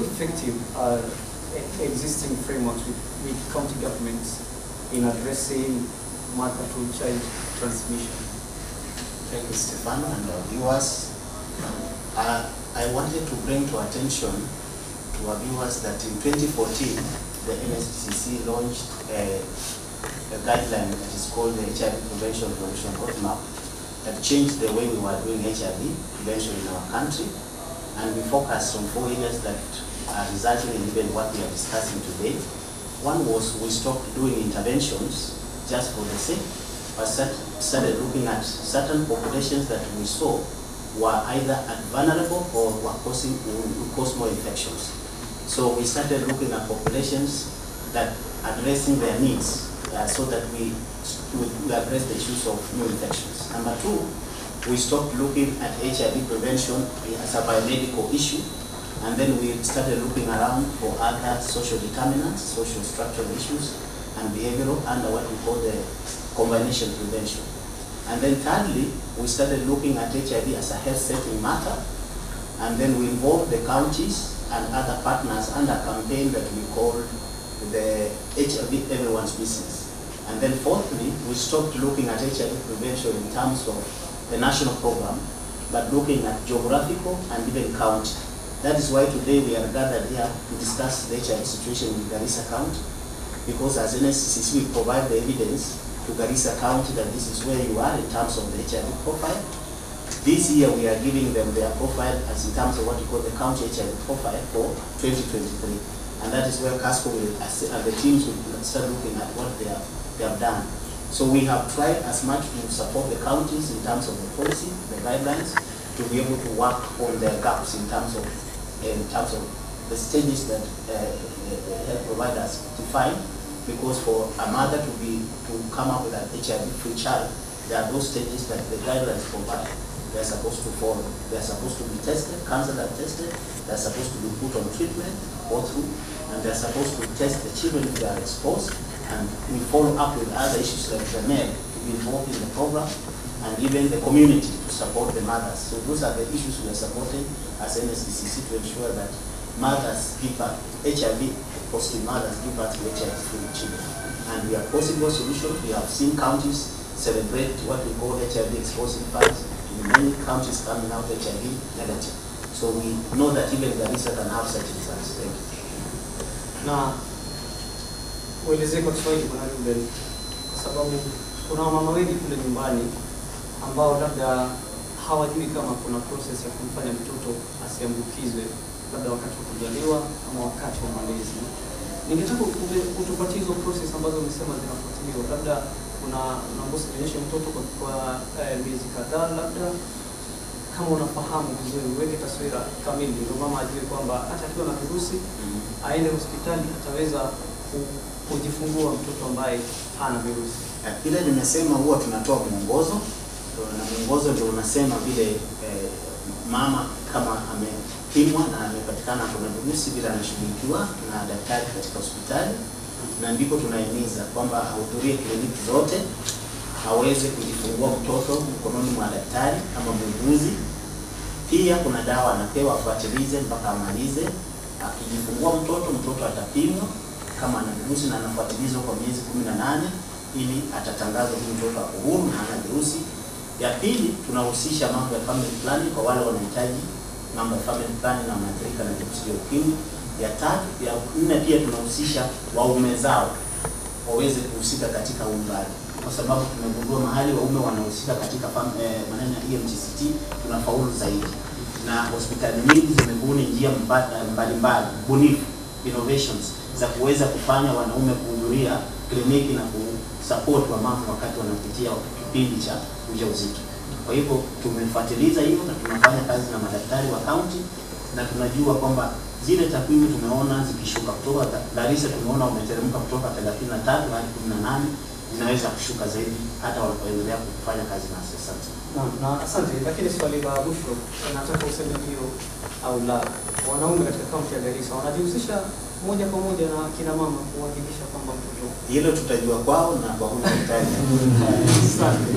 effective are e- existing frameworks with, with county governments in addressing mother to child transmission? Thank you, Stefano, and our viewers. Uh, I wanted to bring to attention to our viewers that in 2014, the NSDCC launched a, a guideline that is called the HIV Prevention Prevention Roadmap that changed the way we were doing HIV prevention in our country. And we focused on four areas that are resulting in even what we are discussing today. One was we stopped doing interventions just for the sake, but start- started looking at certain populations that we saw were either vulnerable or were causing, would cause more infections. So we started looking at populations that addressing their needs uh, so that we, we we address the issues of new infections. Number two, we stopped looking at HIV prevention as a biomedical issue and then we started looking around for other social determinants, social structural issues and behavioral under what we call the combination prevention. And then thirdly, we started looking at HIV as a health setting matter and then we involved the counties and other partners under a campaign that we called the HIV Everyone's Business. And then fourthly, we stopped looking at HIV prevention in terms of the national program, but looking at geographical and even county. That is why today we are gathered here to discuss the HIV situation in Garissa County, because as NSDCC we provide the evidence to Garissa County that this is where you are in terms of the HIV profile. This year we are giving them their profile as in terms of what we call the county HIV profile for 2023. And that is where CASCO will, and the teams will start looking at what they have, they have done. So we have tried as much to support the counties in terms of the policy, the guidelines, to be able to work on their gaps in terms of, in terms of the stages that uh, the health providers define. Because for a mother to be, to come up with an HIV-free child, there are those stages that the guidelines provide. They're supposed to follow. They're supposed to be tested, counseled and tested. They're supposed to be put on treatment, go through, and they're supposed to test the children if they are exposed. And we follow up with other issues like the mayor to be involved in the program, and even the community to support the mothers. So those are the issues we are supporting as NSDCC to ensure that mothers give birth, HIV positive mothers give birth to HIV-free children. And we have possible solutions. We have seen counties celebrate what we call HIV exposing funds. In many counties coming out HIV negative. So we know that even Garissa can have such results. Thank you. na uelezee kwa Kiswahili Bwana Ruben, kwa sababu kuna wamama wengi kule nyumbani ambao labda hawajui kama kuna process ya kumfanya mtoto asiambukizwe labda wakati wa kuzaliwa ama wakati wa malezi. Ningetaka ume- hizo process ambazo umesema zinafuatiliwa, labda kuna unaambiwa usinyonyeshe mtoto kwa, kwa eh, miezi kadhaa, labda kama unafahamu vizuri, uweke taswira kamili, ndio mama ajue kwamba hata akiwa na virusi aende hospitali ataweza kujifungua mtoto ambaye hana virusi. Eh, Ile nimesema huwa tunatoa mwongozo na mwongozo ndio unasema vile eh, mama kama amepimwa na amepatikana kuna virusi vile anashughulikiwa na daktari katika hospitali, na ndipo tunahimiza kwamba ahudhurie kliniki zote, aweze kujifungua mtoto mkononi mwa daktari ama muuguzi. Pia kuna dawa anapewa afuatilize mpaka amalize. Akijifungua mtoto, mtoto atapimwa kama ana virusi na anafuatilizwa kwa miezi kumi na nane ili atatangazwa mtoto ako huru na hana virusi. Ya pili, tunahusisha mambo ya family planning kwa wale wanahitaji mambo ya family planning na wanaathirika na virusi vya ukimwi. Ya tatu, ya nne pia tunahusisha waume zao waweze kuhusika katika uumbaji kwa sababu tumegundua mahali waume wanahusika katika eh, maneno ya EMTCT tunafaulu zaidi, na hospitali nyingi zimebuni njia mbalimbali mbali, mbali, bunifu innovations za kuweza kufanya wanaume kuhudhuria kliniki na kusupport wamama wakati wanapitia kipindi cha ujauzito. Kwa hivyo tumefuatiliza hiyo na tunafanya kazi na madaktari wa kaunti na tunajua kwamba zile takwimu tumeona zikishuka kutoka Garissa, tumeona umeteremka kutoka 33 hadi 18 zinaweza kushuka zaidi hata wanapoendelea kufanya kazi na asante. Na asante. Lakini swali la mwisho nataka useme ndio au la. Wanaume katika kaunti ya Garissa wanajihusisha moja kwa moja na kina mama kuhakikisha kwamba mtoto Hilo tutajua kwao na kwa huko. Asante.